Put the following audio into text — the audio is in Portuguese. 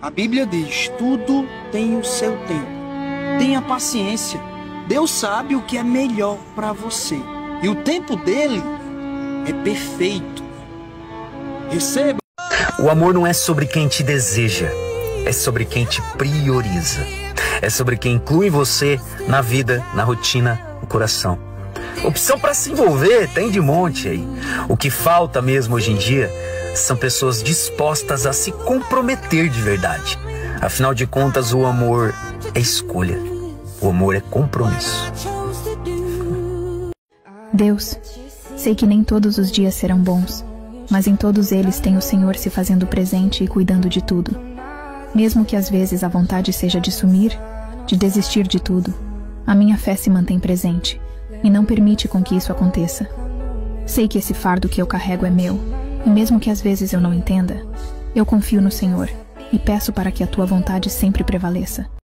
A Bíblia diz: tudo tem o seu tempo. Tenha paciência. Deus sabe o que é melhor para você. E o tempo dele é perfeito. Receba. O amor não é sobre quem te deseja, é sobre quem te prioriza. É sobre quem inclui você na vida, na rotina, no coração. Opção para se envolver tem de monte aí. O que falta mesmo hoje em dia são pessoas dispostas a se comprometer de verdade. Afinal de contas, o amor é escolha. O amor é compromisso. Deus, sei que nem todos os dias serão bons, mas em todos eles tem o Senhor se fazendo presente e cuidando de tudo. Mesmo que às vezes a vontade seja de sumir, de desistir de tudo, a minha fé se mantém presente e não permite com que isso aconteça. Sei que esse fardo que eu carrego é meu, e mesmo que às vezes eu não entenda, eu confio no Senhor e peço para que a tua vontade sempre prevaleça.